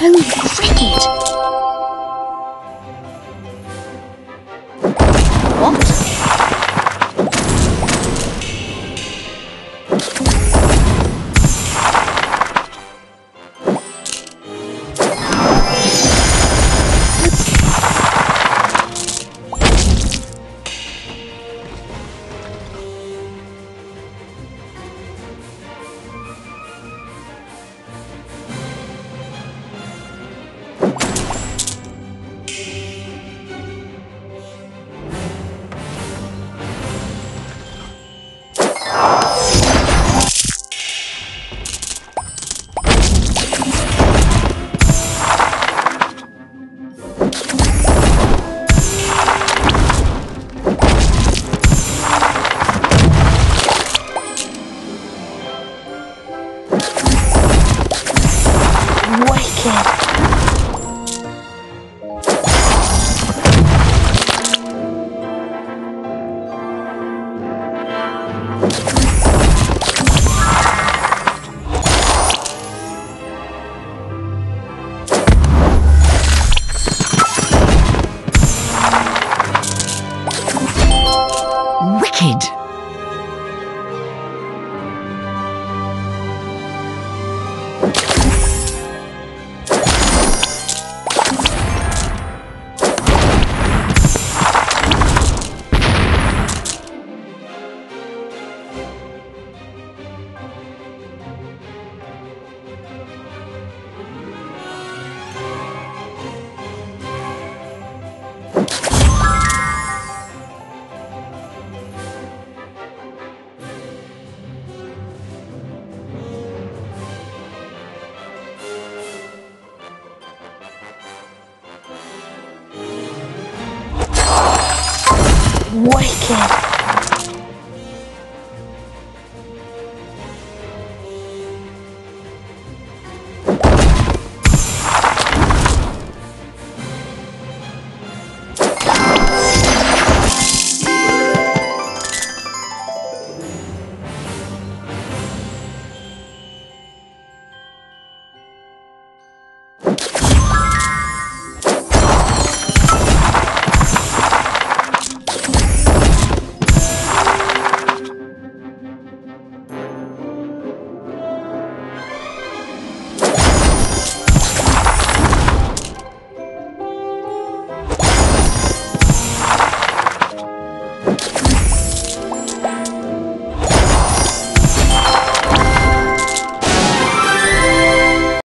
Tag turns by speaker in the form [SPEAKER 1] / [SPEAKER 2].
[SPEAKER 1] Holy cricket! Wicked!
[SPEAKER 2] Wicked!
[SPEAKER 1] Wicked!